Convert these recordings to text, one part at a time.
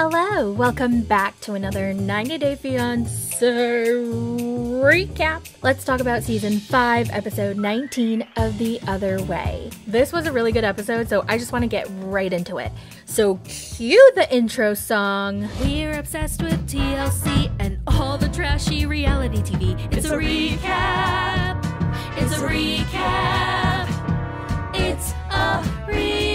Hello, welcome back to another 90 Day Fiance recap. Let's talk about season 5, episode 19 of The Other Way. This was a really good episode, so I just want to get right into it. So, cue the intro song. We're obsessed with TLC and all the trashy reality TV. It's, a, recap. It's a recap. It's a recap.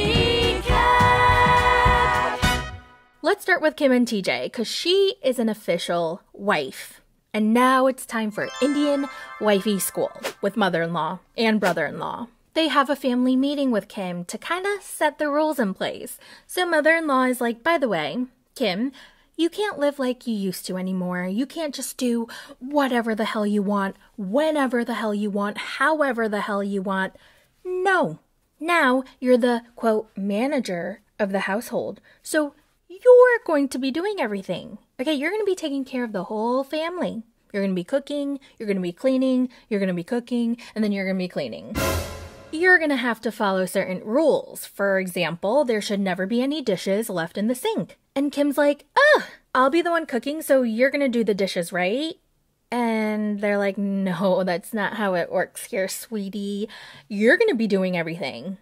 Let's start with Kim and TJ because she is an official wife. And now it's time for Indian wifey school with mother in law and brother in law. They have a family meeting with Kim to kind of set the rules in place. So mother in law is like, by the way, Kim, you can't live like you used to anymore. You can't just do whatever the hell you want, whenever the hell you want, however the hell you want. No. Now you're the quote manager of the household. So you're going to be doing everything. Okay, you're going to be taking care of the whole family. You're going to be cooking, you're going to be cleaning, you're going to be cooking, and then you're going to be cleaning. You're going to have to follow certain rules. For example, there should never be any dishes left in the sink. And Kim's like, "Ugh, I'll be the one cooking, so you're going to do the dishes, right?" And they're like, no, that's not how it works here, sweetie. You're going to be doing everything.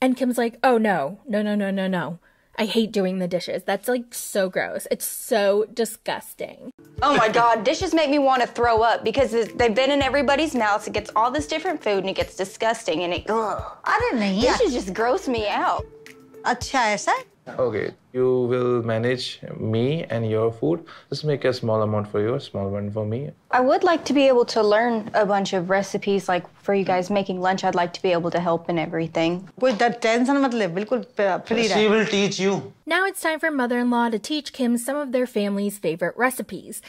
And Kim's like, oh, no, no, no, no, no, no. I hate doing the dishes. That's like so gross. It's so disgusting. Oh my god, dishes make me want to throw up because they've been in everybody's mouths. It gets all this different food and it gets disgusting and it. Ugh. अरे नहीं Dishes just gross me out. अच्छा ऐसा है Okay, you will manage me and your food. Just make a small amount for you, a small one for me. I would like to be able to learn a bunch of recipes, like for you guys making lunch. I'd like to be able to help in everything. That. She will teach you. Now it's time for mother-in-law to teach Kim some of their family's favorite recipes,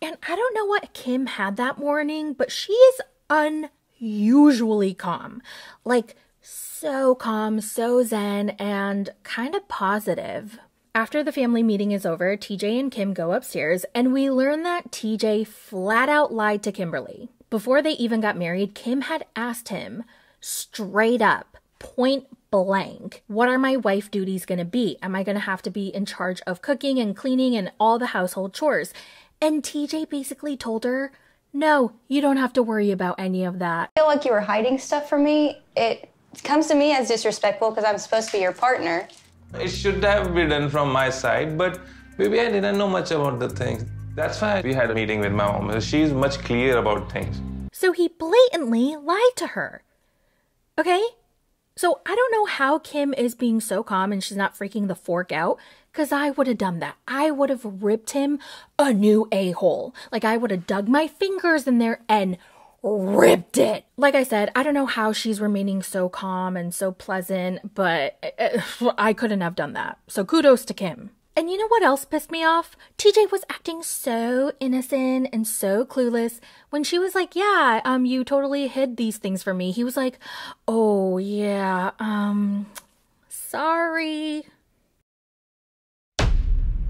and I don't know what Kim had that morning, but she is unusually calm, like so calm, so zen, and kind of positive. After the family meeting is over, TJ and Kim go upstairs, and we learn that TJ flat out lied to Kimberly. Before they even got married, Kim had asked him straight up, point blank, what are my wife duties going to be? Am I going to have to be in charge of cooking and cleaning and all the household chores? And TJ basically told her, no, you don't have to worry about any of that. I feel like you were hiding stuff from me. It comes to me as disrespectful because I'm supposed to be your partner. It should have been done from my side, but maybe I didn't know much about the things. That's why we had a meeting with my mom. She's much clear about things. So he blatantly lied to her. Okay? So I don't know how Kim is being so calm and she's not freaking the fork out because I would have done that. I would have ripped him a new a hole. Like I would have dug my fingers in there and ripped it. Like I said, I don't know how she's remaining so calm and so pleasant, but uh, I couldn't have done that. So kudos to Kim. And you know what else pissed me off? TJ was acting so innocent and so clueless when she was like, "Yeah, um you totally hid these things from me." He was like, "Oh, yeah. Um sorry."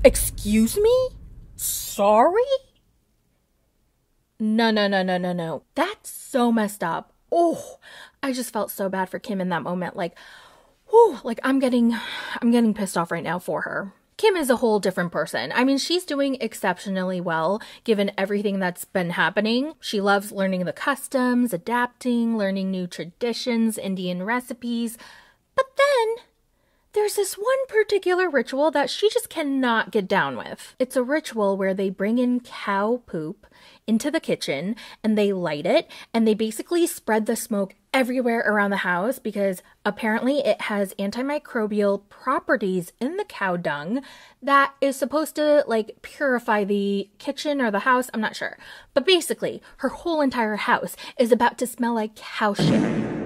Excuse me? Sorry? No, no, no, no, no, no. That's so messed up. Oh, I just felt so bad for Kim in that moment. Like, oh, like I'm getting, I'm getting pissed off right now for her. Kim is a whole different person. I mean, she's doing exceptionally well given everything that's been happening. She loves learning the customs, adapting, learning new traditions, Indian recipes. But then there's this one particular ritual that she just cannot get down with. It's a ritual where they bring in cow poop into the kitchen and they light it and they basically spread the smoke everywhere around the house because apparently it has antimicrobial properties in the cow dung that is supposed to like purify the kitchen or the house. I'm not sure. But basically, her whole entire house is about to smell like cow shit.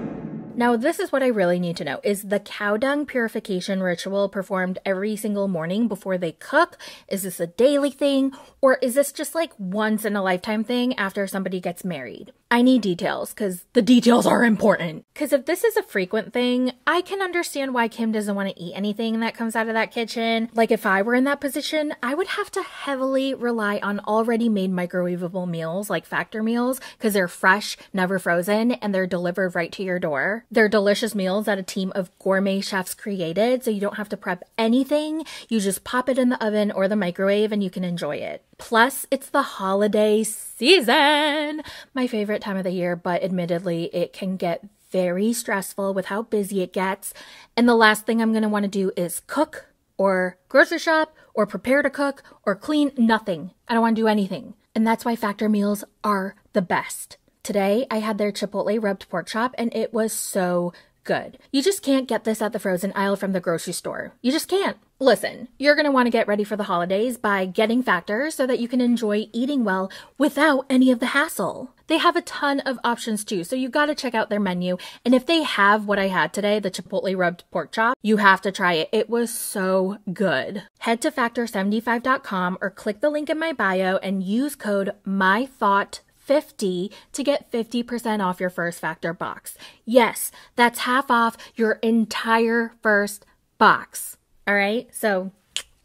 Now, this is what I really need to know. Is the cow dung purification ritual performed every single morning before they cook? Is this a daily thing? Or is this just like once in a lifetime thing after somebody gets married? I need details because the details are important. Because if this is a frequent thing, I can understand why Kim doesn't want to eat anything that comes out of that kitchen. Like if I were in that position, I would have to heavily rely on already made microwavable meals like factor meals because they're fresh, never frozen, and they're delivered right to your door. They're delicious meals that a team of gourmet chefs created, so you don't have to prep anything. You just pop it in the oven or the microwave and you can enjoy it. Plus, it's the holiday season, my favorite time of the year, but admittedly, it can get very stressful with how busy it gets. And the last thing I'm going to want to do is cook or grocery shop or prepare to cook or clean. Nothing. I don't want to do anything. And that's why factor meals are the best. Today, I had their chipotle rubbed pork chop and it was so good. You just can't get this at the frozen aisle from the grocery store. You just can't. Listen, you're going to want to get ready for the holidays by getting Factor so that you can enjoy eating well without any of the hassle. They have a ton of options too, so you got to check out their menu. And if they have what I had today, the Chipotle rubbed pork chop, you have to try it. It was so good. Head to factor75.com or click the link in my bio and use code MYTHOT 50 to get 50% off your first factor box. Yes, that's half off your entire first box. All right, so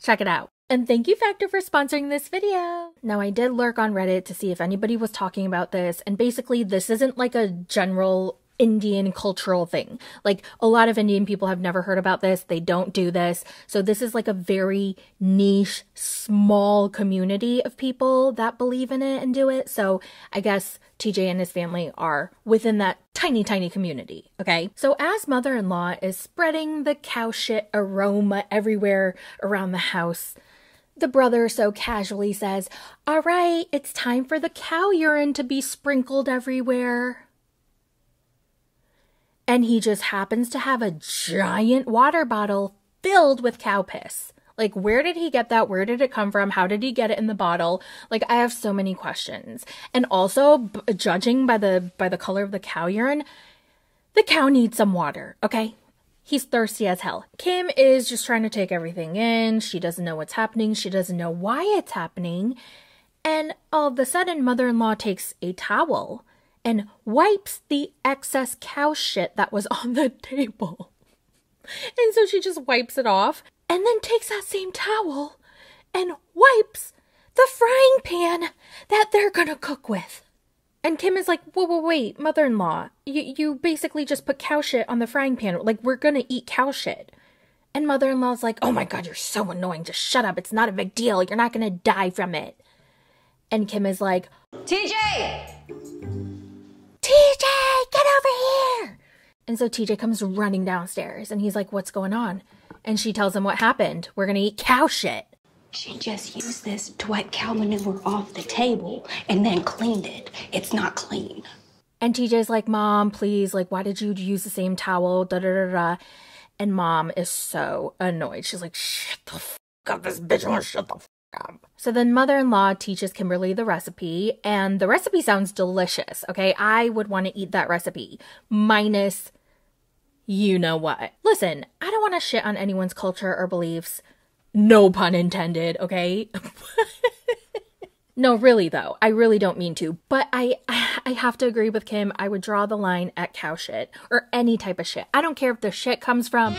check it out. And thank you, Factor, for sponsoring this video. Now, I did lurk on Reddit to see if anybody was talking about this, and basically, this isn't like a general Indian cultural thing. Like a lot of Indian people have never heard about this. They don't do this. So this is like a very niche, small community of people that believe in it and do it. So I guess TJ and his family are within that tiny, tiny community. Okay. So as mother in law is spreading the cow shit aroma everywhere around the house, the brother so casually says, All right, it's time for the cow urine to be sprinkled everywhere and he just happens to have a giant water bottle filled with cow piss. Like, where did he get that? Where did it come from? How did he get it in the bottle? Like, I have so many questions. And also, b- judging by the by the color of the cow urine, the cow needs some water. Okay, he's thirsty as hell. Kim is just trying to take everything in. She doesn't know what's happening. She doesn't know why it's happening. And all of a sudden, mother-in-law takes a towel and wipes the excess cow shit that was on the table. And so she just wipes it off and then takes that same towel and wipes the frying pan that they're gonna cook with. And Kim is like, whoa, whoa, wait, mother in law, you, you basically just put cow shit on the frying pan. Like, we're gonna eat cow shit. And mother in law's like, oh my god, you're so annoying. Just shut up. It's not a big deal. You're not gonna die from it. And Kim is like, TJ! TJ, get over here. And so TJ comes running downstairs and he's like, What's going on? And she tells him what happened. We're going to eat cow shit. She just used this to wipe cow manure off the table and then cleaned it. It's not clean. And TJ's like, Mom, please, like, why did you use the same towel? Da da da da. And mom is so annoyed. She's like, Shut the fuck up. This bitch won't shut the fuck So then mother in law teaches Kimberly the recipe, and the recipe sounds delicious. Okay. I would want to eat that recipe, minus you know what. Listen, I don't want to shit on anyone's culture or beliefs. No pun intended, okay? no, really though. I really don't mean to. But I I have to agree with Kim. I would draw the line at cow shit or any type of shit. I don't care if the shit comes from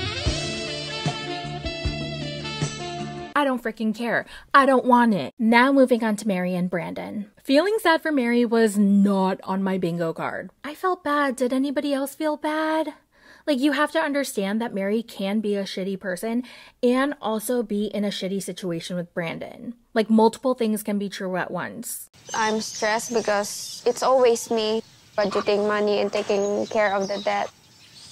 I don't freaking care. I don't want it. Now moving on to Mary and Brandan. Feeling sad for Mary was not on my bingo card. I felt bad. Did anybody else feel bad? Like, you have to understand that Mary can be a shitty person and also be in a shitty situation with Brandan. Like, multiple things can be true at once. I'm stressed because it's always me budgeting money and taking care of the debt.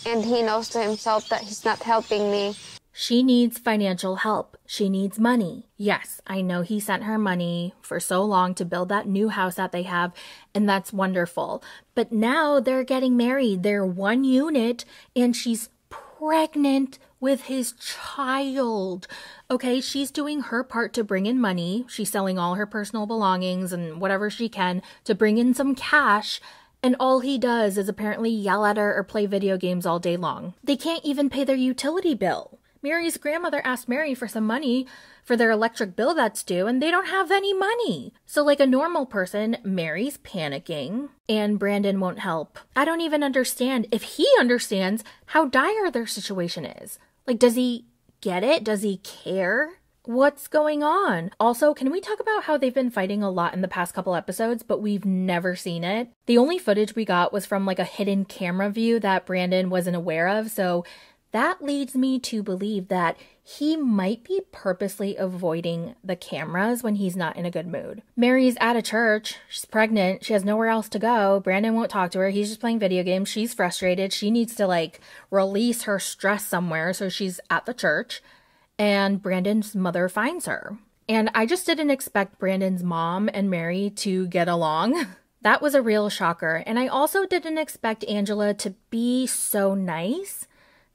And he knows to himself that he's not helping me. She needs financial help. She needs money. Yes, I know he sent her money for so long to build that new house that they have, and that's wonderful. But now they're getting married. They're one unit, and she's pregnant with his child. Okay, she's doing her part to bring in money. She's selling all her personal belongings and whatever she can to bring in some cash. And all he does is apparently yell at her or play video games all day long. They can't even pay their utility bill. Mary's grandmother asked Mary for some money for their electric bill that's due, and they don't have any money. So, like a normal person, Mary's panicking, and Brandan won't help. I don't even understand if he understands how dire their situation is. Like, does he get it? Does he care? What's going on? Also, can we talk about how they've been fighting a lot in the past couple episodes, but we've never seen it? The only footage we got was from like a hidden camera view that Brandan wasn't aware of, so that leads me to believe that he might be purposely avoiding the cameras when he's not in a good mood. Mary's at a church. She's pregnant. She has nowhere else to go. Brandan won't talk to her. He's just playing video games. She's frustrated. She needs to like release her stress somewhere. So she's at the church and Brandan's mother finds her. And I just didn't expect Brandan's mom and Mary to get along. That was a real shocker. And I also didn't expect Angela to be so nice.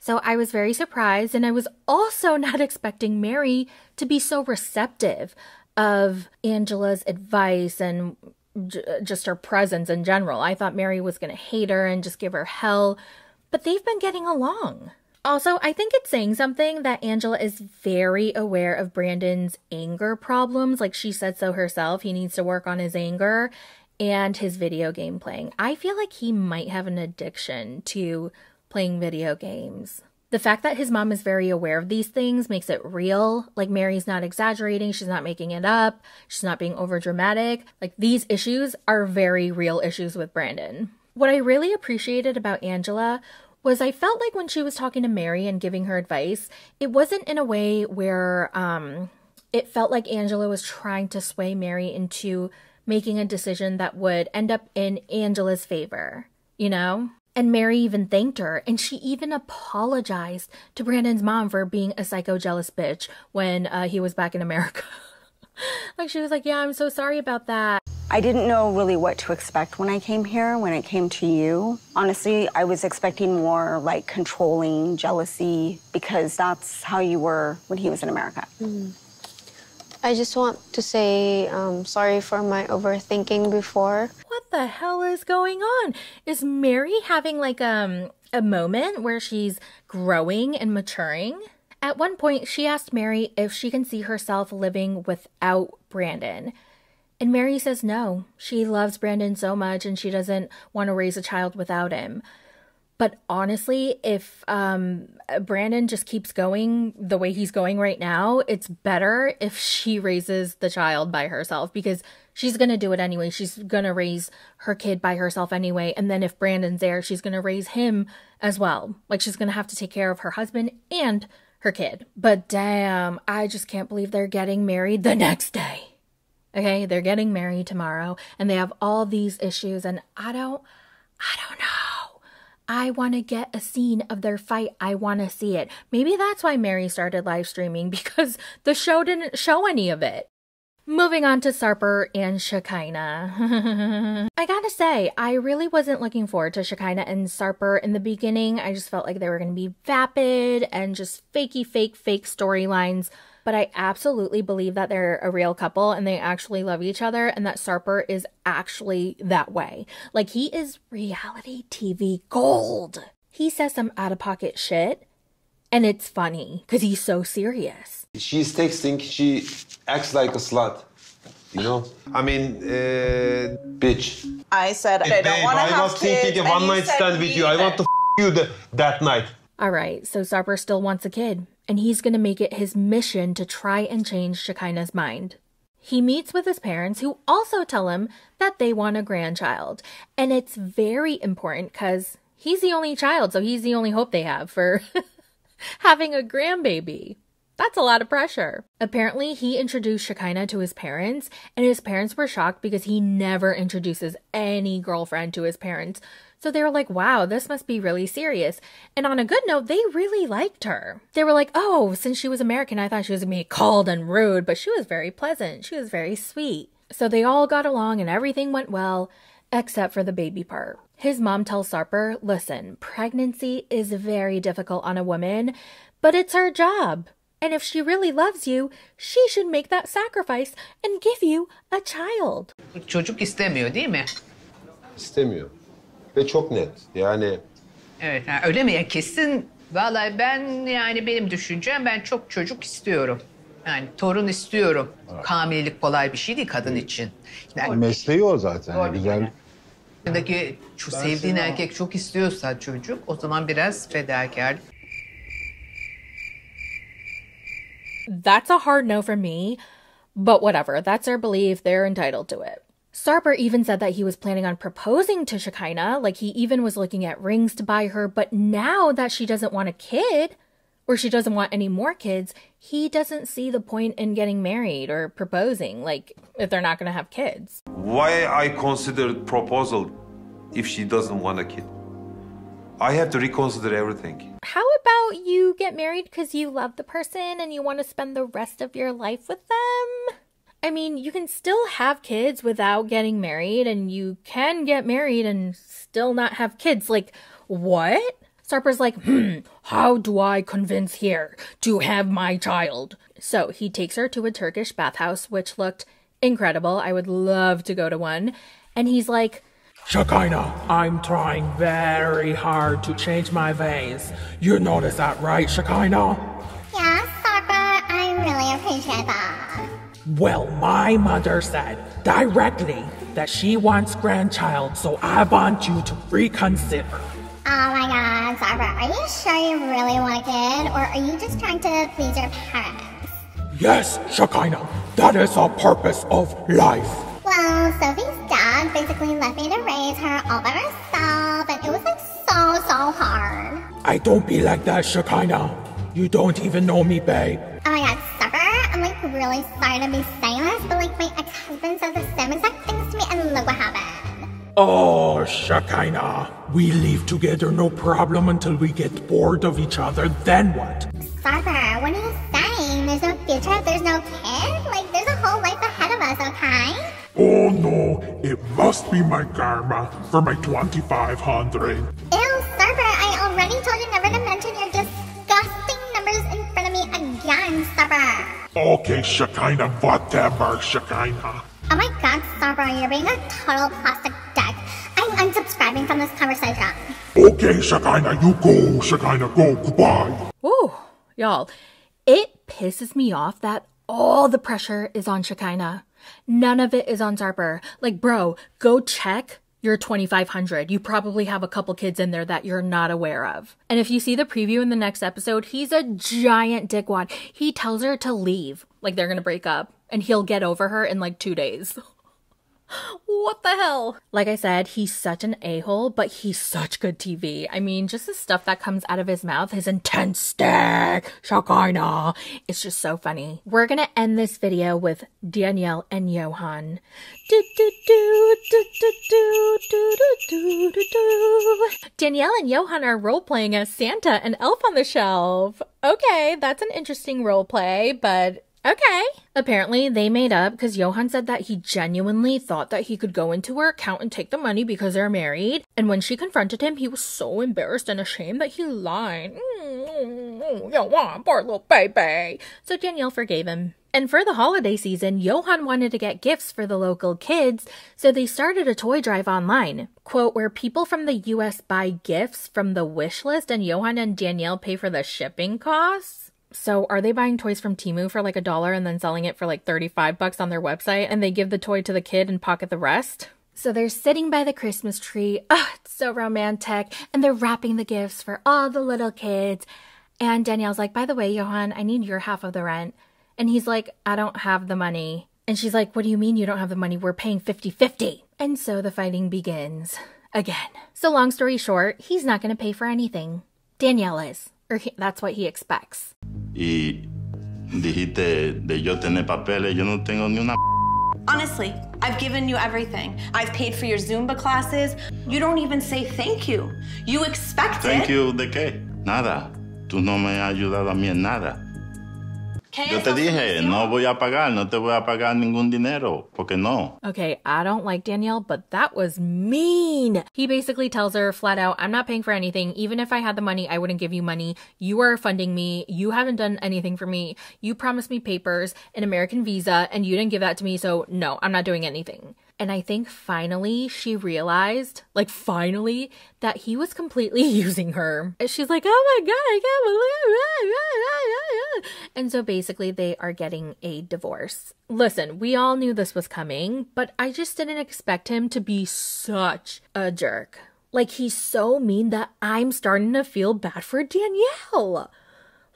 So I was very surprised, and I was also not expecting Mary to be so receptive of Angela's advice and just her presence in general. I thought Mary was going to hate her and just give her hell, but they've been getting along. Also, I think it's saying something that Angela is very aware of Brandan's anger problems. Like she said so herself, he needs to work on his anger and his video game playing. I feel like he might have an addiction to playing video games. The fact that his mom is very aware of these things makes it real. Like Mary's not exaggerating, she's not making it up, she's not being over dramatic. Like these issues are very real issues with Brandan. What I really appreciated about Angela was I felt like when she was talking to Mary and giving her advice, it wasn't in a way where um it felt like Angela was trying to sway Mary into making a decision that would end up in Angela's favor, you know? And Mary even thanked her, and she even apologized to Brandan's mom for being a psycho jealous bitch when uh, he was back in America. like, she was like, Yeah, I'm so sorry about that. I didn't know really what to expect when I came here, when it came to you. Honestly, I was expecting more like controlling, jealousy, because that's how you were when he was in America. I just want to say um, sorry for my overthinking before. What the hell is going on? Is Mary having like um a moment where she's growing and maturing? At one point, she asked Mary if she can see herself living without Brandan. And Mary says no. She loves Brandan so much and she doesn't want to raise a child without him. But honestly, if um, Brandan just keeps going the way he's going right now, it's better if she raises the child by herself because she's going to do it anyway. She's going to raise her kid by herself anyway. And then if Brandan's there, she's going to raise him as well. Like she's going to have to take care of her husband and her kid. But damn, I just can't believe they're getting married the next day. Okay, they're getting married tomorrow and they have all these issues and I don't I don't know. I want to get a scene of their fight. I want to see it. Maybe that's why Mary started live streaming because the show didn't show any of it. Moving on to Sarper and Shekinah. I gotta say, I really wasn't looking forward to Shekinah and Sarper in the beginning. I just felt like they were gonna be vapid and just fakey, fake, fake storylines. But I absolutely believe that they're a real couple and they actually love each other and that Sarper is actually that way. Like, he is reality TV gold. He says some out of pocket shit and it's funny because he's so serious. She's texting, she acts like a slut. You know? I mean, uh, bitch. I said I don't want to have I have was kids. thinking a one night stand with you. I want to neither. f- you the, that night. All right, so Sarper still wants a kid, and he's going to make it his mission to try and change Shekinah's mind. He meets with his parents, who also tell him that they want a grandchild. And it's very important because he's the only child, so he's the only hope they have for having a grandbaby. That's a lot of pressure. Apparently, he introduced Shekinah to his parents, and his parents were shocked because he never introduces any girlfriend to his parents. So they were like, wow, this must be really serious. And on a good note, they really liked her. They were like, oh, since she was American, I thought she was gonna be cold and rude, but she was very pleasant. She was very sweet. So they all got along and everything went well, except for the baby part. His mom tells Sarper, listen, pregnancy is very difficult on a woman, but it's her job. And if she really loves you, she should make that sacrifice and give you a child. Çocuk istemiyor değil mi? İstemiyor. Ve çok net. Yani Evet, ha, öyle mi? Ya kesin. Vallahi ben yani benim düşüncem ben çok çocuk istiyorum. Yani torun istiyorum. Hamilelik kolay bir şey değil kadın için. Yani Mesleği o zaten. Güzel. Buradaki şu sevdiğin erkek çok istiyorsa çocuk o zaman biraz fedakar. That's a hard no from me, but whatever. That's their belief. They're entitled to it. Sarper even said that he was planning on proposing to Shekinah, like he even was looking at rings to buy her, but now that she doesn't want a kid, or she doesn't want any more kids, he doesn't see the point in getting married or proposing, like if they're not going to have kids. Why I consider proposal if she doesn't want a kid? I have to reconsider everything. How about you get married because you love the person and you want to spend the rest of your life with them? I mean, you can still have kids without getting married, and you can get married and still not have kids. Like, what? Sarper's like, hmm, how do I convince here to have my child? So he takes her to a Turkish bathhouse, which looked incredible. I would love to go to one. And he's like, Shekinah, I'm trying very hard to change my ways. You notice that, right, Shekinah? Well, my mother said directly that she wants grandchild, so I want you to reconsider. Oh my god, Sarper, are you sure you really want a kid, or are you just trying to please your parents? Yes, Shekinah, that is the purpose of life. Well, Sophie's dad basically left me to raise her all by myself, and it was like so, so hard. I don't be like that, Shekinah. You don't even know me, babe. Really sorry to be saying this, but like my ex-husband said the same exact things to me, and look what happened. Oh, Shekinah. We live together no problem until we get bored of each other, then what? Sarper, what are you saying? There's no future, there's no kid? Like, there's a whole life ahead of us, okay? Oh no, it must be my karma for my 2500. Okay, Shekinah, whatever, Shekinah. Oh my god, Sarper, you're being a total plastic dick. I'm unsubscribing from this conversation. Okay, Shekinah, you go, Shekinah, go, goodbye. Ooh, y'all, it pisses me off that all the pressure is on Shekinah. None of it is on Sarper. Like, bro, go check your 2500. You probably have a couple kids in there that you're not aware of. And if you see the preview in the next episode, he's a giant dickwad. He tells her to leave, like they're gonna break up, and he'll get over her in like two days. what the hell? Like I said, he's such an a hole, but he's such good TV. I mean, just the stuff that comes out of his mouth, his intense stare, it's just so funny. We're gonna end this video with Daniele and Yohan. Daniele and Yohan are role playing as Santa and Elf on the Shelf. Okay, that's an interesting role play, but Okay. Apparently, they made up because Yohan said that he genuinely thought that he could go into her account and take the money because they're married. And when she confronted him, he was so embarrassed and ashamed that he lied. Mm, Yohan, poor little baby. So Daniele forgave him. And for the holiday season, Yohan wanted to get gifts for the local kids, so they started a toy drive online. Quote, where people from the US buy gifts from the wish list and Yohan and Daniele pay for the shipping costs. So are they buying toys from Temu for like a dollar and then selling it for like 35 bucks on their website and they give the toy to the kid and pocket the rest? So they're sitting by the Christmas tree. Oh, it's so romantic. And they're wrapping the gifts for all the little kids. And Daniele's like, by the way, Yohan, I need your half of the rent. And he's like, I don't have the money. And she's like, what do you mean you don't have the money? We're paying 50 50. And so the fighting begins again. So long story short, he's not going to pay for anything. Daniele is. Or he, that's what he expects. Y dijiste de yo tener papeles, yo no tengo ni una. Honestly, I've given you everything. I've paid for your Zumba classes. You don't even say thank you. You expect Thank it. you de qué? Nada. Tú no me has ayudado a mí en nada. ¿Qué Yo te dije, no voy a pagar, no te voy a pagar ningún dinero, porque no. Okay, I don't like Daniele, but that was mean. He basically tells her flat out, I'm not paying for anything. Even if I had the money, I wouldn't give you money. You are funding me. You haven't done anything for me. You promised me papers, an American visa, and you didn't give that to me, so no, I'm not doing anything. And I think finally she realized, like finally, that he was completely using her. And She's like, oh my God, I can't believe it. And so basically, they are getting a divorce. Listen, we all knew this was coming, but I just didn't expect him to be such a jerk. Like, he's so mean that I'm starting to feel bad for Daniele.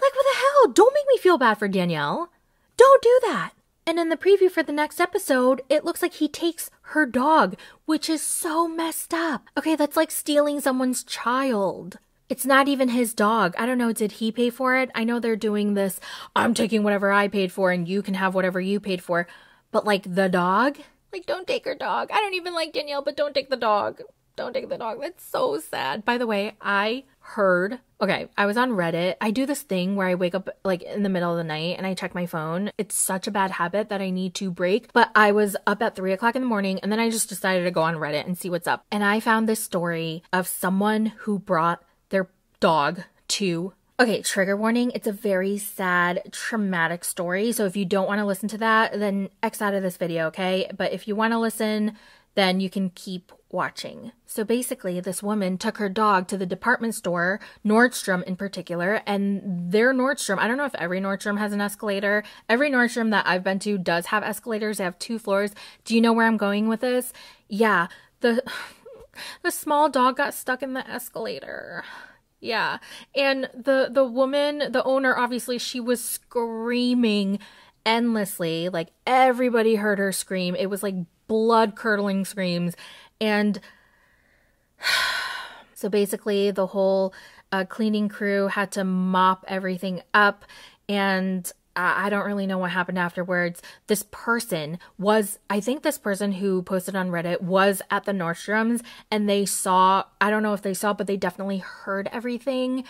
Like, what the hell? Don't make me feel bad for Daniele. Don't do that. And in the preview for the next episode, it looks like he takes her dog, which is so messed up. Okay, that's like stealing someone's child. It's not even his dog. I don't know, did he pay for it? I know they're doing this, I'm taking whatever I paid for and you can have whatever you paid for. But like the dog? Like, don't take her dog. I don't even like Daniele, but don't take the dog. Don't take the dog. That's so sad. By the way, I heard. Okay, I was on Reddit. I do this thing where I wake up like in the middle of the night and I check my phone. It's such a bad habit that I need to break. But I was up at three o'clock in the morning and then I just decided to go on Reddit and see what's up. And I found this story of someone who brought their dog to Okay, trigger warning. It's a very sad, traumatic story. So if you don't want to listen to that, then X out of this video, okay? But if you want to listen, then you can keep watching. So basically, this woman took her dog to the department store, Nordstrom in particular, and their Nordstrom, I don't know if every Nordstrom has an escalator. Every Nordstrom that I've been to does have escalators. They have two floors. Do you know where I'm going with this? Yeah, the the small dog got stuck in the escalator. Yeah. And the the woman, the owner obviously she was screaming endlessly. Like everybody heard her scream. It was like blood-curdling screams and so basically the whole uh, cleaning crew had to mop everything up and I don't really know what happened afterwards. This person was, I think this person who posted on Reddit was at the Nordstroms and they saw, I don't know if they saw, but they definitely heard everything.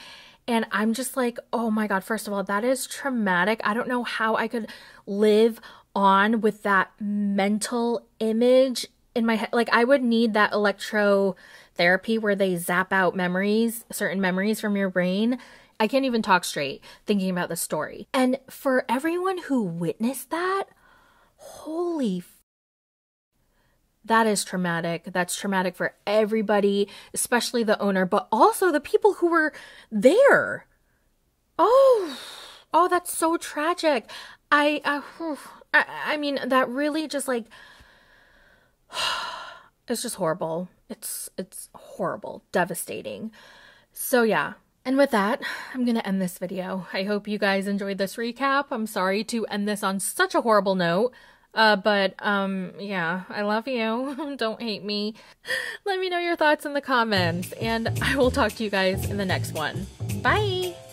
And I'm just like, oh my God, first of all, that is traumatic. I don't know how I could live on with that mental image in my head. Like, I would need that electrotherapy where they zap out memories, certain memories from your brain I can't even talk straight thinking about the story. And for everyone who witnessed that, holy f- that is traumatic. That's traumatic for everybody, especially the owner, but also the people who were there. Oh, oh, that's so tragic. I, uh, I, I mean, that really just like, it's just horrible. It's, it's horrible, devastating. So yeah, and with that, I'm going to end this video. I hope you guys enjoyed this recap. I'm sorry to end this on such a horrible note. Uh, but, um, yeah, I love you. Don't hate me. Let me know your thoughts in the comments, and I will talk to you guys in the next one. Bye!